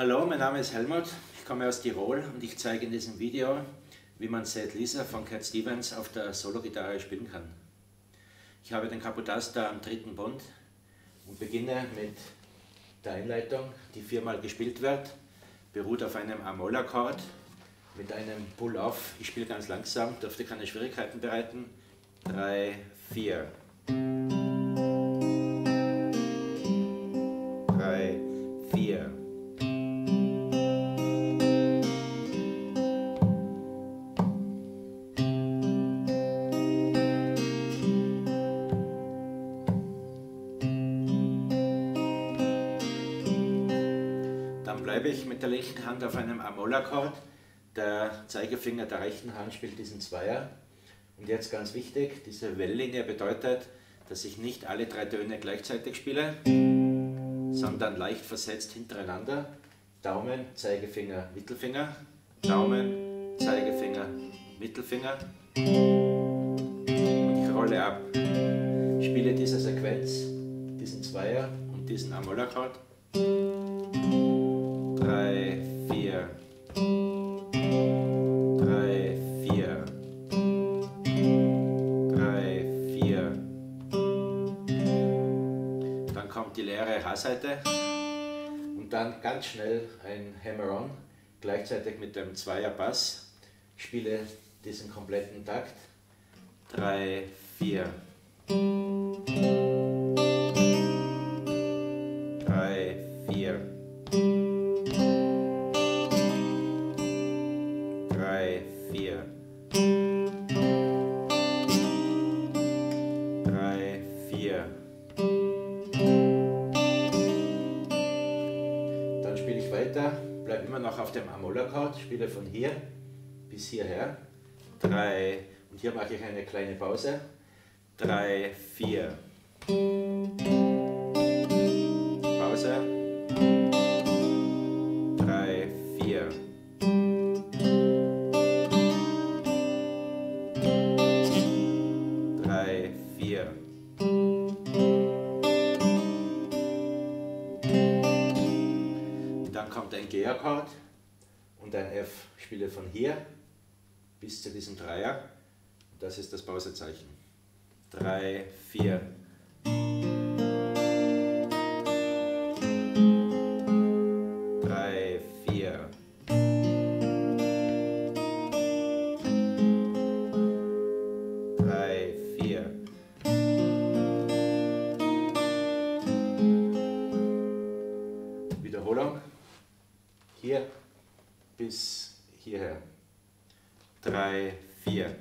Hallo, mein Name ist Helmut, ich komme aus Tirol und ich zeige in diesem Video, wie man Sad Lisa von Cat Stevens auf der Solo-Gitarre spielen kann. Ich habe den Capodasta am dritten Bund und beginne mit der Einleitung, die viermal gespielt wird, beruht auf einem A-Moll-Akkord mit einem Pull-Off. Ich spiele ganz langsam, dürfte keine Schwierigkeiten bereiten. 3, 4. ich mit der linken Hand auf einem A-Moll-Akkord. Der Zeigefinger der rechten Hand spielt diesen Zweier. Und jetzt ganz wichtig, diese Wellenlinie bedeutet, dass ich nicht alle drei Töne gleichzeitig spiele, sondern leicht versetzt hintereinander. Daumen, Zeigefinger, Mittelfinger, Daumen, Zeigefinger, Mittelfinger. Und ich rolle ab. Spiele diese Sequenz, diesen Zweier und diesen A-Moll-Akkord drei, vier. Drei, vier. Drei, vier. Dann kommt die leere H-Seite und dann ganz schnell ein Hammer-On, gleichzeitig mit dem Zweier-Bass. Spiele diesen kompletten Takt. Drei, vier. Drei, vier. Auf dem A-Moll-Akkord, spiele von hier bis hierher. Drei, und hier mache ich eine kleine Pause. Drei, vier. Pause. Drei, vier. Drei, vier. kommt ein G-Akkord und ein F. Ich spiele von hier bis zu diesem Dreier. Das ist das Pausezeichen. 3, 4. Drei, vier.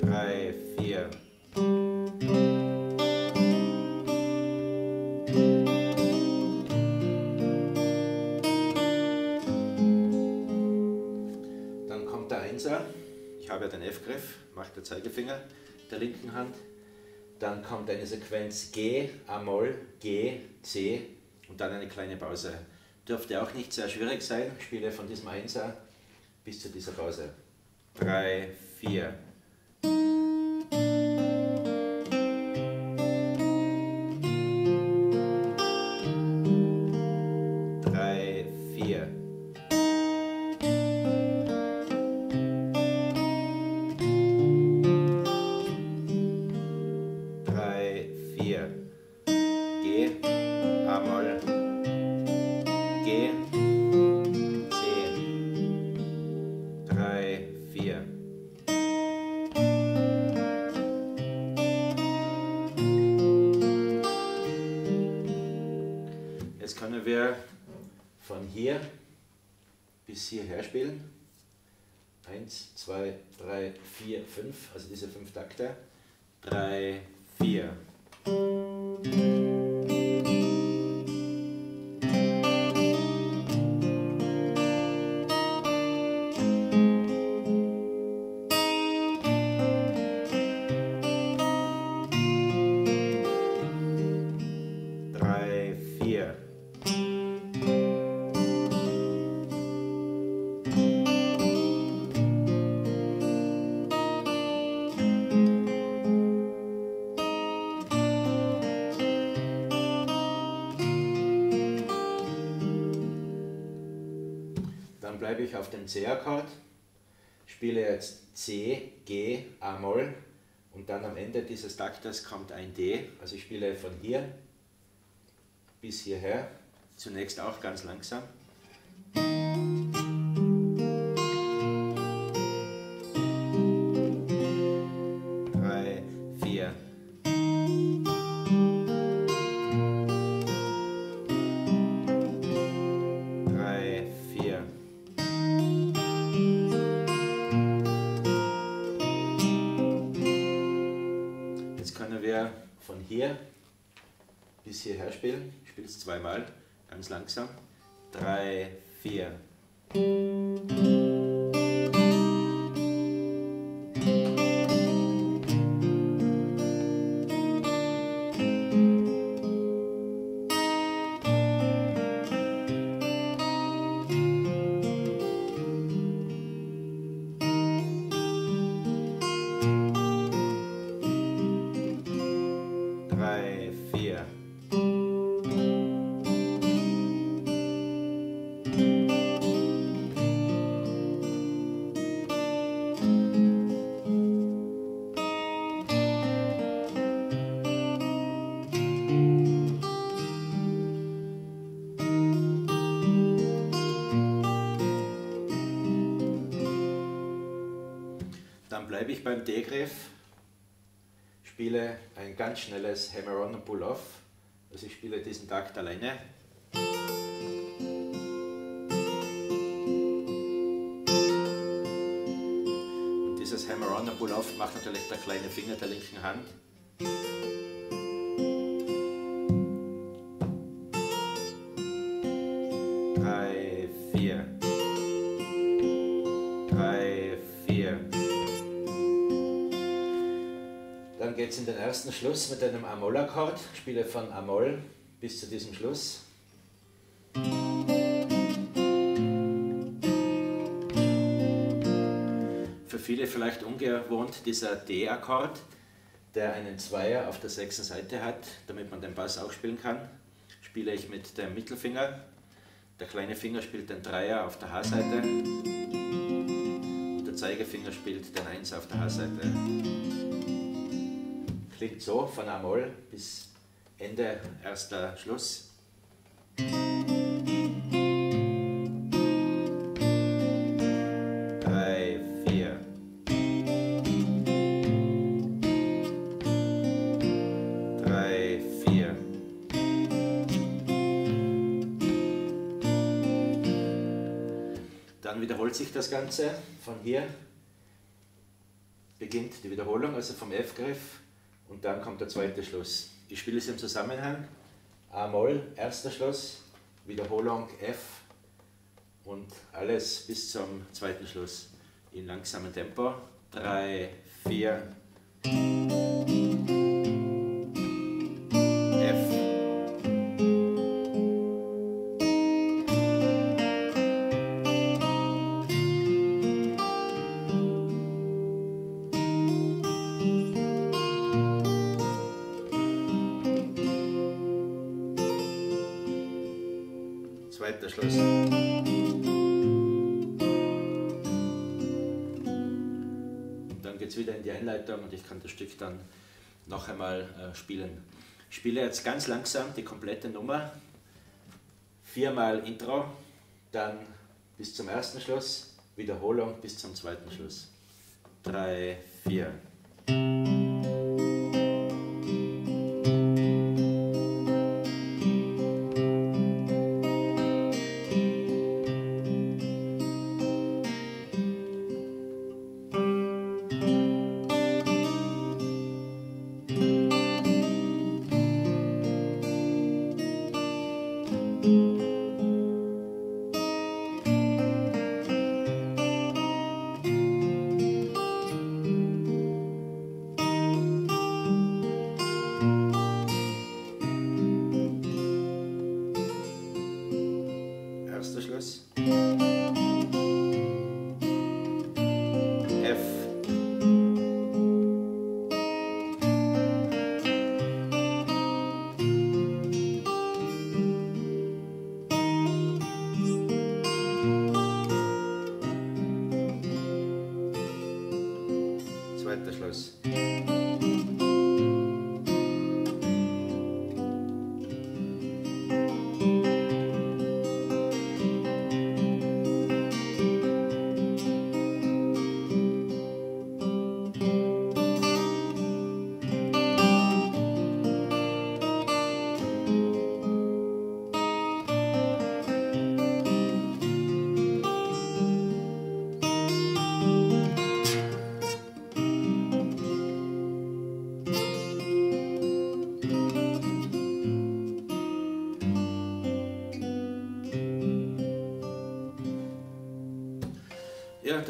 Drei, vier. Dann kommt der Einser. Ich habe ja den F-Griff, macht der Zeigefinger der linken Hand. Dann kommt eine Sequenz G, A-Moll, G, C und dann eine kleine Pause. Dürfte auch nicht sehr schwierig sein. Spiele von diesem Einser bis zu dieser Pause. 3, 4. Wir von hier bis hierher spielen. 1, 2, 3, 4, 5, also diese fünf Takte. 3, 4. bleibe ich auf dem C-Akkord, spiele jetzt C, G, A-Moll und dann am Ende dieses Taktes kommt ein D. Also ich spiele von hier bis hierher, zunächst auch ganz langsam. Hier bis hierher spielen. Ich spiele es zweimal, ganz langsam. Drei, vier. Bleibe ich beim D-Griff, spiele ein ganz schnelles Hammer-On und Pull-Off. Also ich spiele diesen Takt alleine. Und dieses Hammer-On und Pull-Off macht natürlich der kleine Finger der linken Hand. Ersten Schluss mit einem A-Moll-Akkord. Spiele von A-Moll bis zu diesem Schluss. Für viele vielleicht ungewohnt dieser D-Akkord, der einen Zweier auf der sechsten Seite hat, damit man den Bass auch spielen kann. Spiele ich mit dem Mittelfinger. Der kleine Finger spielt den Dreier auf der H-Seite. Der Zeigefinger spielt den Eins auf der H-Seite klingt so von Amol bis Ende erster Schluss. Drei, vier. Drei, vier. Dann wiederholt sich das Ganze von hier beginnt die Wiederholung, also vom F-Griff und dann kommt der zweite Schluss. Ich spiele es im Zusammenhang. A-Moll, erster Schluss, Wiederholung F und alles bis zum zweiten Schluss in langsamem Tempo. 3, 4, zweiter Schluss. Dann geht es wieder in die Einleitung und ich kann das Stück dann noch einmal äh, spielen. Ich spiele jetzt ganz langsam die komplette Nummer. Viermal Intro, dann bis zum ersten Schluss, Wiederholung bis zum zweiten Schluss. Drei, vier.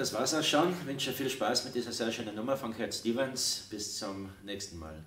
Das war's auch schon. Ich wünsche viel Spaß mit dieser sehr schönen Nummer von Cat Stevens. Bis zum nächsten Mal.